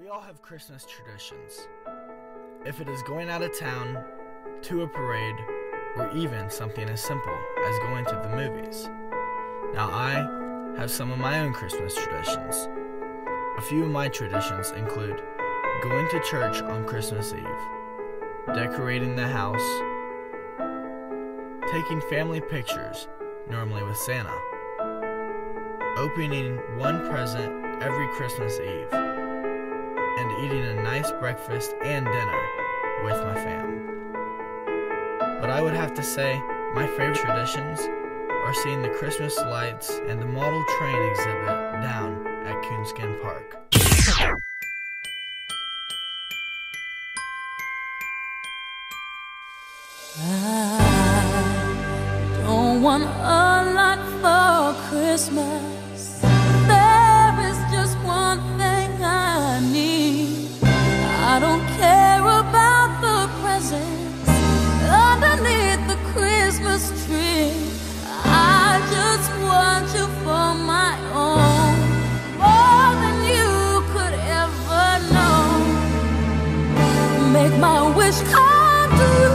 We all have Christmas traditions. If it is going out of town, to a parade, or even something as simple as going to the movies. Now, I have some of my own Christmas traditions. A few of my traditions include going to church on Christmas Eve, decorating the house, taking family pictures, normally with Santa, opening one present every Christmas Eve, and eating a nice breakfast and dinner with my fam. But I would have to say, my favorite traditions are seeing the Christmas lights and the model train exhibit down at Coonskin Park. I don't want a lot for Christmas. my wish come true.